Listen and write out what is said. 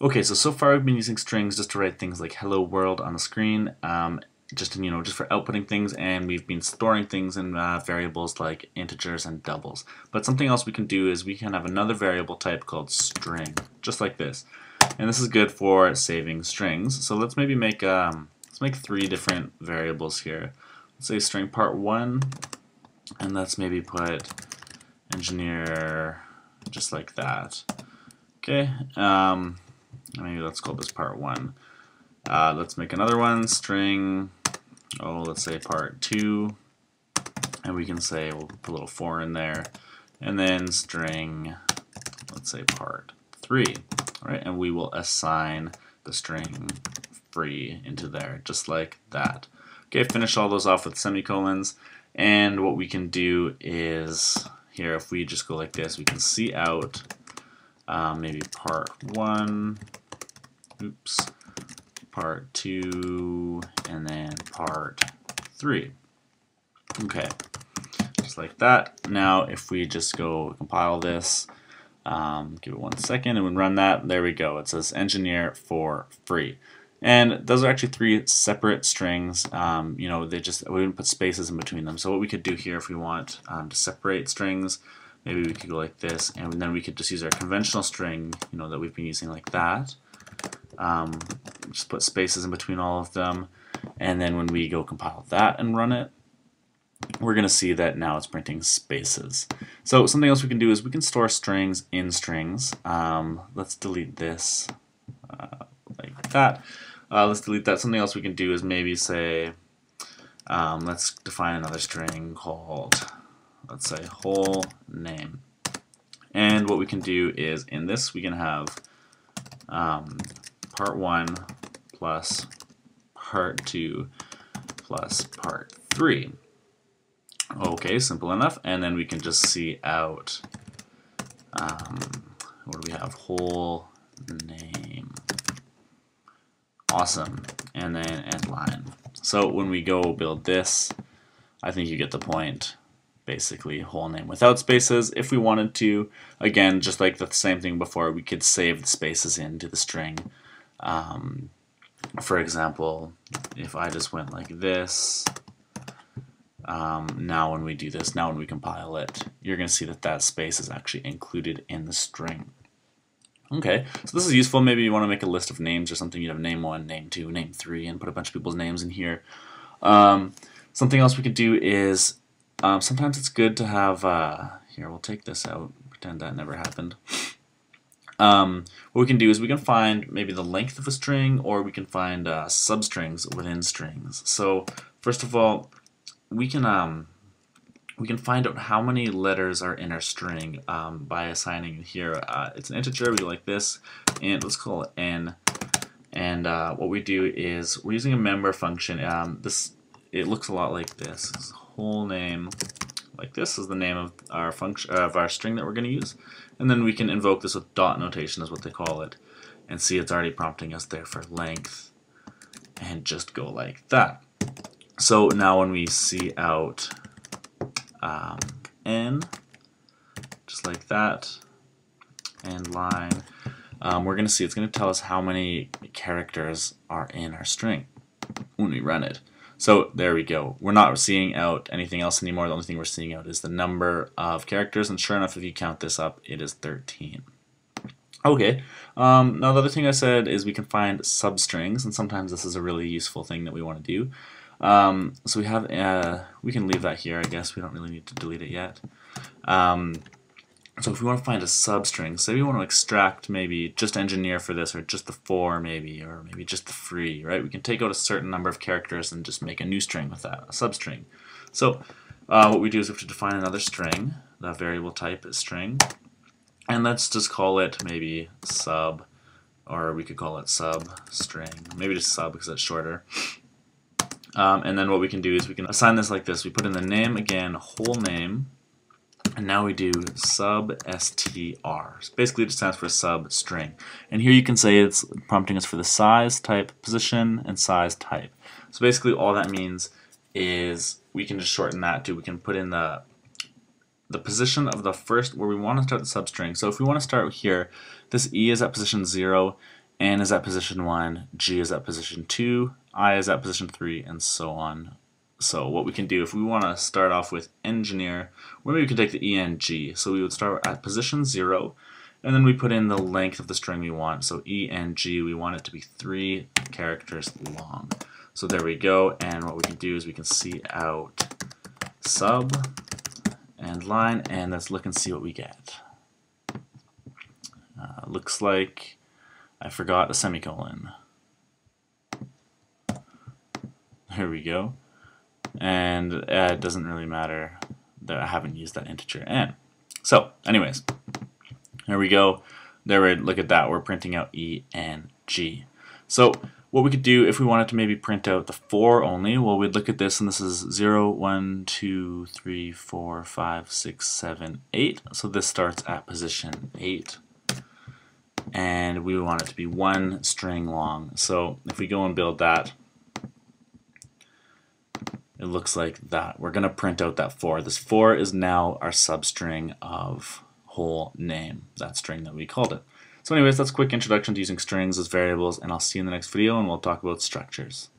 Okay, so so far I've been using strings just to write things like hello world on the screen, um, just in, you know just for outputting things, and we've been storing things in uh, variables like integers and doubles. But something else we can do is we can have another variable type called string, just like this, and this is good for saving strings. So let's maybe make um, let's make three different variables here. Let's say string part one, and let's maybe put engineer just like that. Okay. Um, maybe let's call this part one. Uh, let's make another one, string, oh, let's say part two, and we can say, we'll put a little four in there, and then string, let's say part three, all right, and we will assign the string free into there, just like that. Okay, finish all those off with semicolons, and what we can do is, here, if we just go like this, we can cout um, maybe part one, oops, part two, and then part three. Okay, just like that. Now if we just go compile this, um, give it one second and we run that, there we go. It says engineer for free. And those are actually three separate strings. Um, you know, they just we didn't put spaces in between them. So what we could do here if we want um, to separate strings, maybe we could go like this, and then we could just use our conventional string, you know, that we've been using like that. Um, just put spaces in between all of them and then when we go compile that and run it we're going to see that now it's printing spaces. So something else we can do is we can store strings in strings. Um, let's delete this uh, like that. Uh, let's delete that. Something else we can do is maybe say, um, let's define another string called, let's say, whole name. And what we can do is in this we can have um, part 1 plus part 2 plus part 3. Okay, simple enough. And then we can just cout, um, what do we have? Whole name. Awesome. And then end line. So when we go build this, I think you get the point basically whole name without spaces. If we wanted to, again, just like the same thing before, we could save the spaces into the string. Um, for example, if I just went like this, um, now when we do this, now when we compile it, you're going to see that that space is actually included in the string. Okay, so this is useful. Maybe you want to make a list of names or something. You'd have name 1, name 2, name 3, and put a bunch of people's names in here. Um, something else we could do is um, sometimes it's good to have, uh, here, we'll take this out, pretend that never happened. Um, what we can do is we can find maybe the length of a string or we can find uh, substrings within strings. So first of all, we can um, we can find out how many letters are in our string um, by assigning here. Uh, it's an integer, we like this, and let's call it n. And uh, what we do is we're using a member function. Um, this it looks a lot like this. this whole name like this is the name of our function of our string that we're going to use. And then we can invoke this with dot notation is what they call it and see it's already prompting us there for length and just go like that. So now when we cout um, n just like that and line um, we're going to see it's going to tell us how many characters are in our string when we run it so there we go. We're not seeing out anything else anymore. The only thing we're seeing out is the number of characters, and sure enough, if you count this up, it is 13. Okay, um, now the other thing I said is we can find substrings, and sometimes this is a really useful thing that we want to do. Um, so we have, uh, we can leave that here, I guess. We don't really need to delete it yet. Um, so if we want to find a substring, say we want to extract maybe just engineer for this, or just the for maybe, or maybe just the free, right? We can take out a certain number of characters and just make a new string with that, a substring. So uh, what we do is we have to define another string. That variable type is string. And let's just call it maybe sub, or we could call it substring. Maybe just sub because it's shorter. Um, and then what we can do is we can assign this like this. We put in the name again, whole name, and now we do sub str. So basically it just stands for sub string. And here you can say it's prompting us for the size, type, position, and size type. So basically all that means is we can just shorten that to we can put in the the position of the first where we want to start the substring. So if we want to start here, this E is at position 0 N is at position 1, G is at position 2, I is at position 3, and so on. So what we can do, if we want to start off with engineer, maybe we can take the ENG. So we would start at position 0, and then we put in the length of the string we want. So ENG, we want it to be 3 characters long. So there we go, and what we can do is we can cout sub and line, and let's look and see what we get. Uh, looks like I forgot a semicolon. There we go. And uh, it doesn't really matter that I haven't used that integer n. So, anyways, there we go. There we look at that. We're printing out E and G. So what we could do if we wanted to maybe print out the 4 only, well, we'd look at this, and this is 0, 1, 2, 3, 4, 5, 6, 7, 8. So this starts at position 8. And we want it to be one string long. So if we go and build that, it looks like that. We're going to print out that 4. This 4 is now our substring of whole name, that string that we called it. So anyways, that's a quick introduction to using strings as variables, and I'll see you in the next video, and we'll talk about structures.